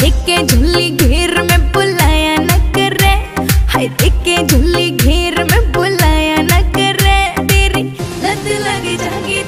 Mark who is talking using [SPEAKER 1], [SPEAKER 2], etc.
[SPEAKER 1] देखे झुल्ली घेर में बुलाया न करे। हाय देखे झुल्ली घेर में बुलाया न करे। तेरी लत लग जाएगी